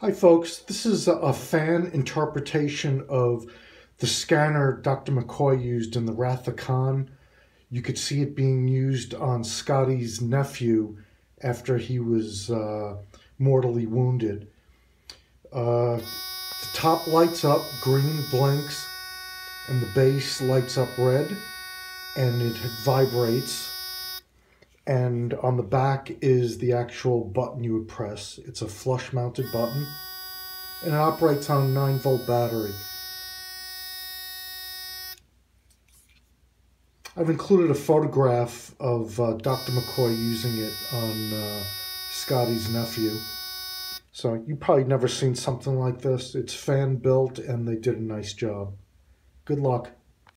Hi folks, this is a fan interpretation of the scanner Dr. McCoy used in the Wrath of Khan. You could see it being used on Scotty's nephew after he was uh, mortally wounded. Uh, the top lights up, green blinks, and the base lights up red, and it vibrates and on the back is the actual button you would press. It's a flush mounted button and it operates on a 9 volt battery. I've included a photograph of uh, Dr. McCoy using it on uh, Scotty's nephew. So you probably never seen something like this. It's fan built and they did a nice job. Good luck.